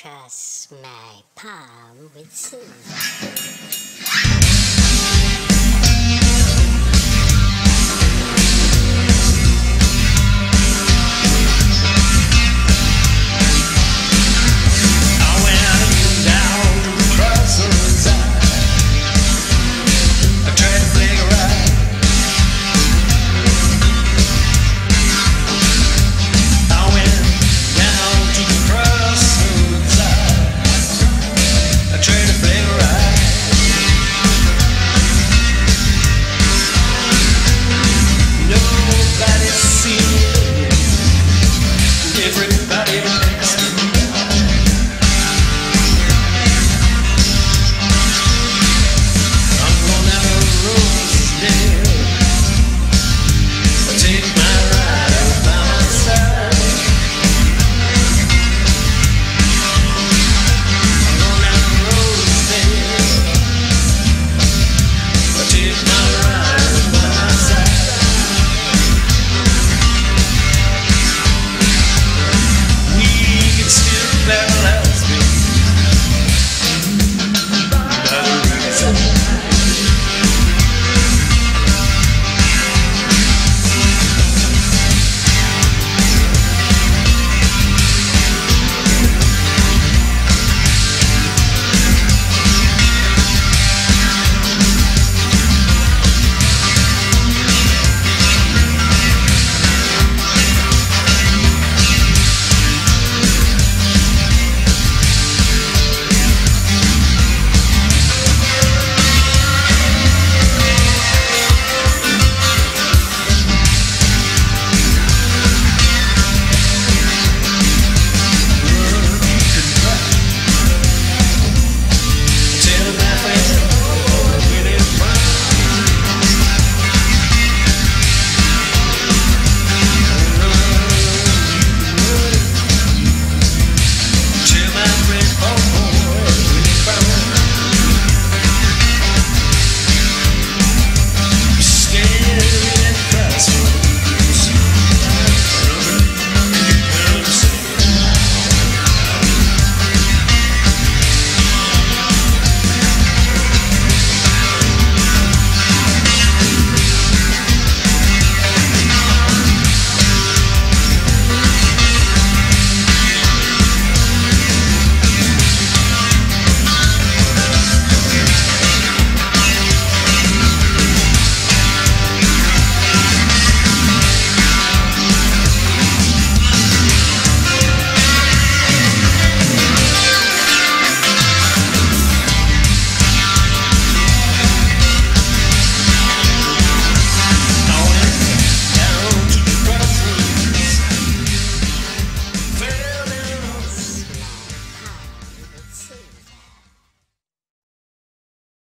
Cross my palm with silver. Everybody